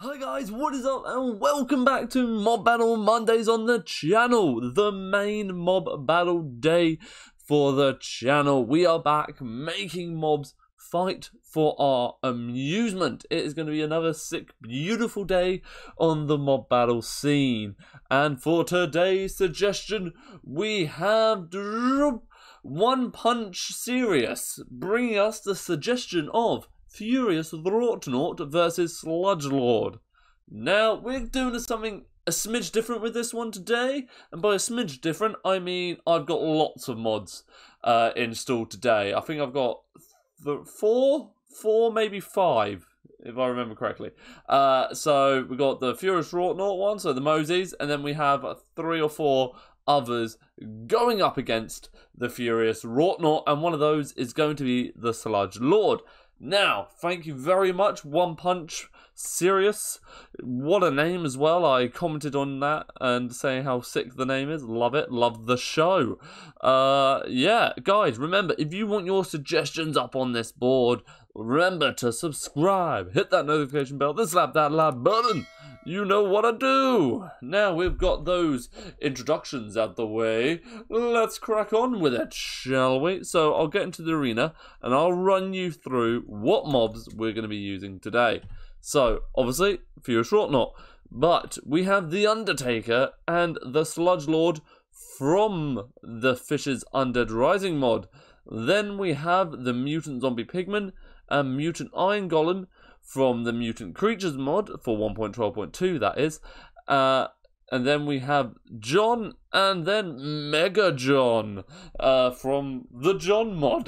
Hi guys, what is up and welcome back to Mob Battle Mondays on the channel, the main mob battle day for the channel. We are back making mobs fight for our amusement. It is going to be another sick, beautiful day on the mob battle scene. And for today's suggestion, we have One Punch Serious, bringing us the suggestion of Furious Wroughtnaut versus Sludge Lord. Now, we're doing something a smidge different with this one today, and by a smidge different, I mean I've got lots of mods uh, installed today. I think I've got th- four, four, maybe five, if I remember correctly. Uh, so we got the Furious Wroughtnaut one, so the Mowzie's, and then we have three or four others going up against the Furious Wroughtnaut, and one of those is going to be the Sludge Lord. Now, thank you very much, One Punch Serious. What a name as well. I commented on that and saying how sick the name is. Love it. Love the show. Uh, yeah, guys, remember, if you want your suggestions up on this board, remember to subscribe, hit that notification bell, then slap that like button. You know what to do. Now we've got those introductions out the way. Let's crack on with it, shall we? So I'll get into the arena and I'll run you through what mobs we're going to be using today. So, obviously, Furious Wroughtnaut. But we have The Undertaker and the Sludge Lord from the Fish's Undead Rising mod. Then we have the Mutant Zombie Pigman and Mutant Iron Golem from the Mutant Creatures mod for 1.12.2, that is. Uh, and then we have John and then Mega John uh, from the John mod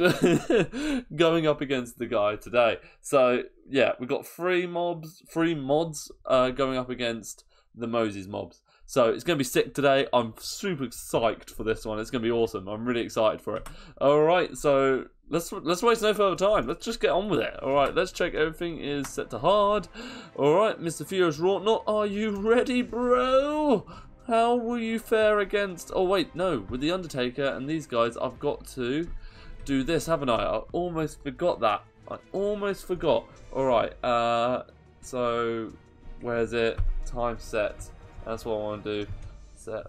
going up against the guy today. So yeah, we've got three mobs, three mods uh, going up against the Mowzie's mobs. So it's going to be sick today. I'm super psyched for this one. It's going to be awesome. I'm really excited for it. All right, so let's let's waste no further time. Let's just get on with it. All right, let's check everything is set to hard. All right, Mr. Furious Wroughtnaut, are you ready, bro? How will you fare against... Oh, wait, no. With The Undertaker and these guys, I've got to do this, haven't I? I almost forgot that. I almost forgot. All right, uh, so where's it? Time set. That's what I want to do. Set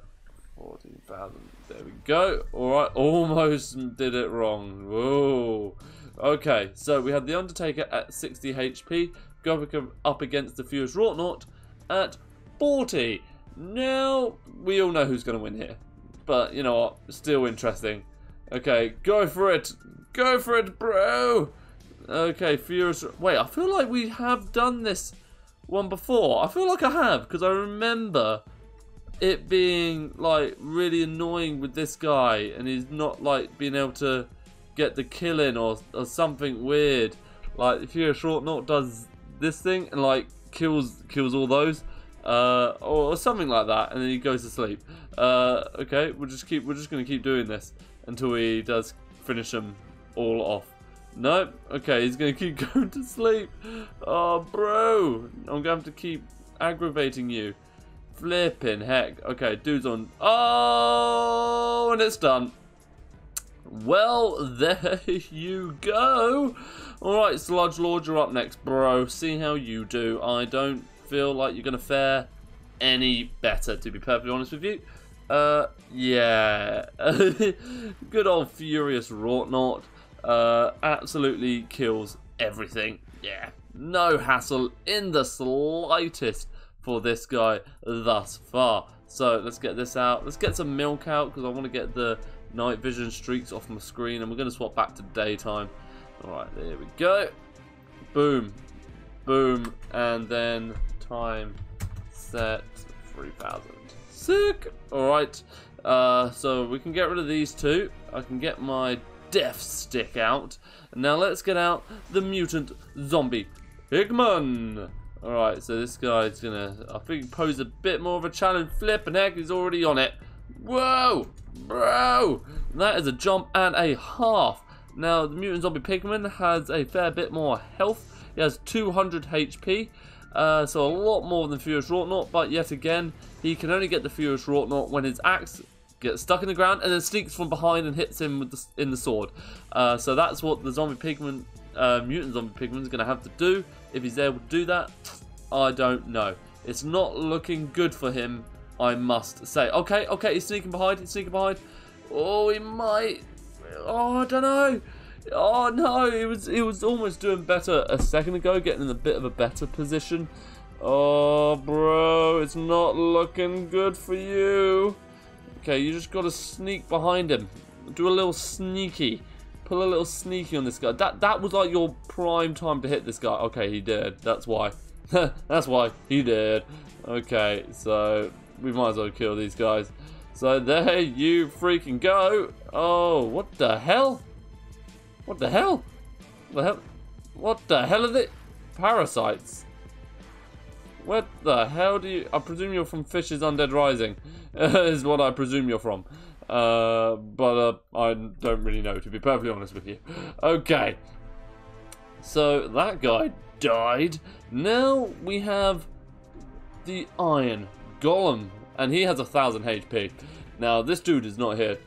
14,000. There we go. Alright, almost did it wrong. Whoa. Okay, so we have The Undertaker at 60 HP, going up against the Furious Wroughtnaut at 40. Now, we all know who's going to win here. But, you know what? Still interesting. Okay, go for it. Go for it, bro. Okay, Furious... Wait, I feel like we have done this one before. I feel like I have, because I remember it being like really annoying with this guy and he's not like being able to get the killing or, or something weird. Like if you're a short knot does this thing and like kills kills all those. Uh, or, or something like that, and then he goes to sleep. Uh, okay, we'll just keep. We're just gonna keep doing this until he does finish them all off. Nope. Okay, he's gonna keep going to sleep. Oh, bro, I'm gonna have to keep aggravating you. Flipping heck. Okay, dude's on. Oh, and it's done. Well, there you go. Alright, Sludge Lord, you're up next, bro. See how you do. I don't feel like you're going to fare any better, to be perfectly honest with you. Uh, yeah. Good old Furious Wroughtnaut. Uh, absolutely kills everything. Yeah. No hassle in the slightest for this guy thus far. So let's get this out. Let's get some milk out because I want to get the night vision streaks off my screen. And we're going to swap back to daytime. Alright, there we go. Boom. Boom. And then time set 3000. Sick. Alright. Uh, so we can get rid of these two. I can get my death stick out. Now let's get out the mutant zombie Pigman. Alright, so this guy's gonna, I think, pose a bit more of a challenge. Flip and heck, he's already on it. Whoa! Bro! That is a jump and a half. Now, the Mutant Zombie Pigman has a fair bit more health. He has 200 HP. Uh, so a lot more than Furious Wroughtnaut, but yet again, he can only get the Furious Wroughtnaut when his axe gets stuck in the ground and then sneaks from behind and hits him with the, in the sword. Uh, so that's what the zombie pigman, uh, mutant zombie pigman is going to have to do. If he's able to do that, I don't know. It's not looking good for him, I must say. Okay, okay, he's sneaking behind, he's sneaking behind. Oh, he might. Oh, I don't know. Oh no, he was he was almost doing better a second ago, getting in a bit of a better position. Oh, bro, it's not looking good for you. Okay, you just got to sneak behind him. Do a little sneaky. Pull a little sneaky on this guy. That that was like your prime time to hit this guy. Okay, he did. That's why. That's why he did. Okay, so we might as well kill these guys. So there you freaking go. Oh, what the hell? What the hell? The hell? What the hell are they? Parasites. What the hell do you... I presume you're from Fish's Undead Rising. is what I presume you're from. Uh, but uh, I don't really know, to be perfectly honest with you. Okay. So, that guy died. Now we have the Iron Golem. And he has a thousand HP. Now, this dude is not here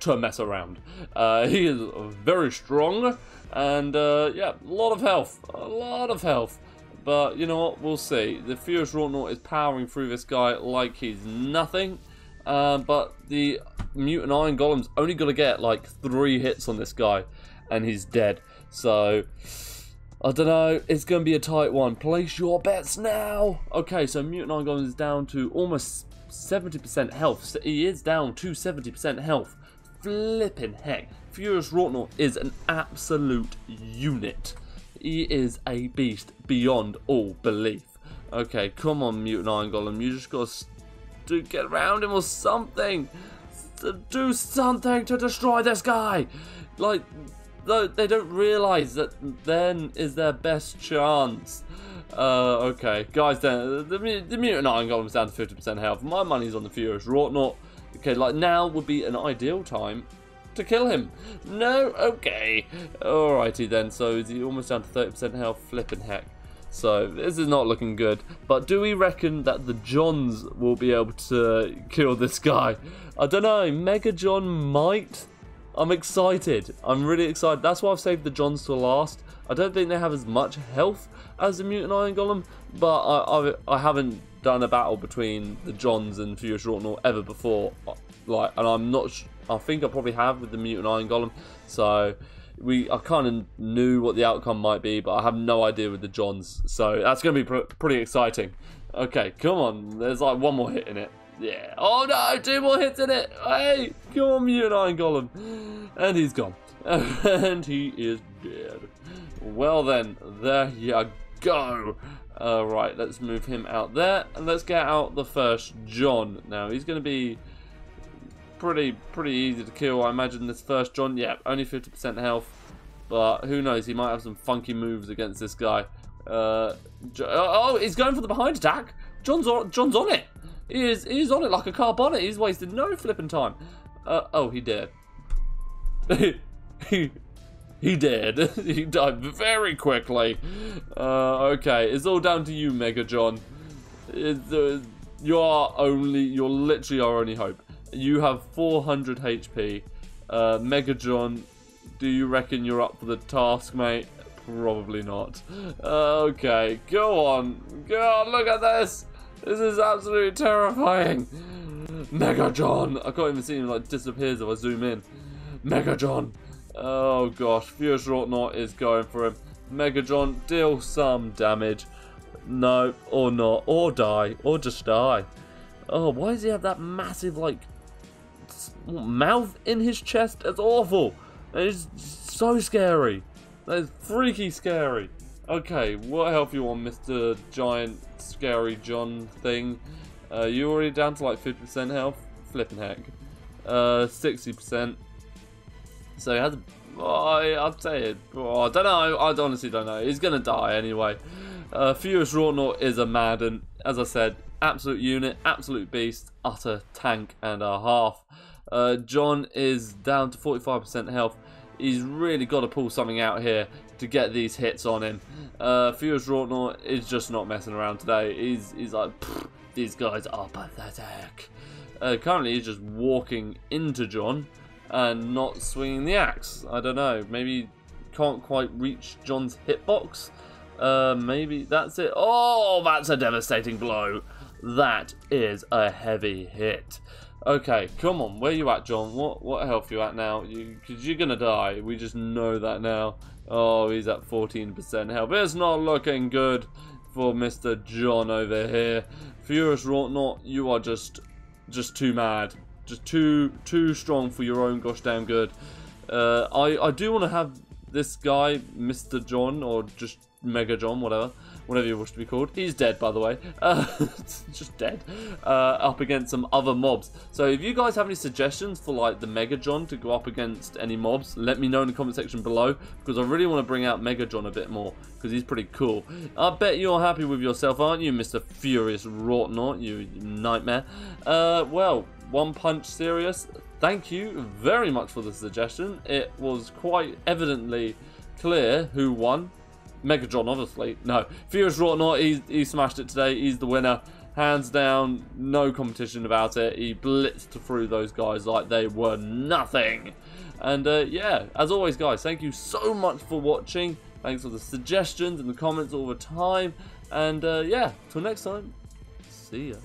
to mess around. Uh, he is very strong. And, uh, yeah, a lot of health. A lot of health. But you know what? We'll see. The Furious Wrought is powering through this guy like he's nothing. Uh, but the Mutant Iron Golem's only going to get like three hits on this guy. And he's dead. So... I don't know, it's going to be a tight one. Place your bets now! Okay, so Mutant Iron Golem is down to almost 70% health. So he is down to 70% health. Flipping heck. Furious Wrought is an absolute unit. He is a beast beyond all belief. Okay, come on, Mutant Iron Golem. You just got to get around him or something. Do something to destroy this guy. Like, they don't realise that then is their best chance. Uh, okay, guys, then the, the Mutant Iron Golem's down to 50% health. My money's on the Furious Wrought Okay, like now would be an ideal time to kill him. No? Okay. Alrighty then, so is he almost down to 30% health? Flipping heck. So, this is not looking good. But do we reckon that the Johns will be able to kill this guy? I don't know. Mega John might. I'm excited. I'm really excited. That's why I've saved the Johns to last. I don't think they have as much health as the Mutant Iron Golem, but I, I, I haven't done a battle between the Johns and Furious Wrought ever before. Like, and I'm not I think I probably have with the Mutant Iron Golem. So we I kind of knew what the outcome might be, but I have no idea with the Johns. So that's going to be pr pretty exciting. Okay, come on. There's like one more hit in it. Yeah. Oh no, two more hits in it. Hey, come on, Mutant Iron Golem. And he's gone. and he is dead. Well then, there you go. Alright, let's move him out there. And let's get out the first John. Now, he's going to be pretty pretty easy to kill. I imagine this first John, yeah, only 50% health. But who knows, he might have some funky moves against this guy. Uh, oh, he's going for the behind attack. John's on, John's on it. He is, he's on it like a car bonnet. He's wasted no flipping time. Uh, oh, he did. he, he did. he died very quickly. Uh, okay, it's all down to you, Mega John. Uh, you are only, you're literally our only hope. You have 400 HP. Uh, Mega John, do you reckon you're up for the task, mate? Probably not. Uh, okay, go on. Go on, look at this. This is absolutely terrifying. Mega John. I can't even see him like disappears if I zoom in. Mega John. Oh gosh, Furious Wrought is going for him. Mega John, deal some damage. No, or not, or die, or just die. Oh, why does he have that massive, like, mouth in his chest. That's awful. It's so scary. That is freaky scary. Okay, what help you on, Mr. Giant Scary John thing? Uh, you already down to like 50% health? Flipping heck. Uh, 60%. So he has. Oh, I'd say it. Oh, I don't know. I honestly don't know. He's gonna die anyway. Uh, Furious Wrought is a Madden. As I said, absolute unit, absolute beast, utter tank and a half. Uh, John is down to 45% health. He's really got to pull something out here to get these hits on him. Uh, Furious Wrought is just not messing around today. He's, he's like, these guys are pathetic. Uh, currently, he's just walking into John and not swinging the axe. I don't know. Maybe can't quite reach John's hitbox. Uh, maybe that's it. Oh, that's a devastating blow. That is a heavy hit. Okay, come on. Where you at, John? What what health you at now? You, Cause you're gonna die. We just know that now. Oh, he's at 14% health. It's not looking good for Mr. John over here. Furious Wrought you are just just too mad. Just too too strong for your own gosh damn good. Uh, I, I do want to have this guy, Mr. John, or just Mega John, whatever, whatever you wish to be called. He's dead, by the way. Uh, just dead. Uh, up against some other mobs. So if you guys have any suggestions for like the Mega John to go up against any mobs, let me know in the comment section below because I really want to bring out Mega John a bit more because he's pretty cool. I bet you're happy with yourself, aren't you, Mr. Furious Wrought you nightmare? Uh, well, one punch serious. Thank you very much for the suggestion. It was quite evidently clear who won. Megatron, obviously. No. Furious Wrought he, he smashed it today. He's the winner. Hands down, no competition about it. He blitzed through those guys like they were nothing. And uh, yeah, as always, guys, thank you so much for watching. Thanks for the suggestions and the comments all the time. And uh, yeah, till next time, see ya.